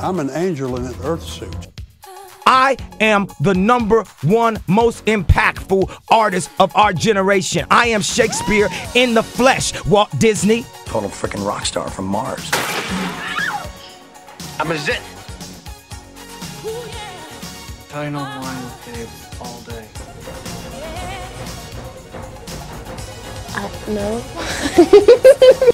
I'm an angel in an earth suit. I am the number one most impactful artist of our generation. I am Shakespeare in the flesh. Walt Disney. Total freaking rock star from Mars. I'm a zit. Tying on line with Dave all day. Uh, no.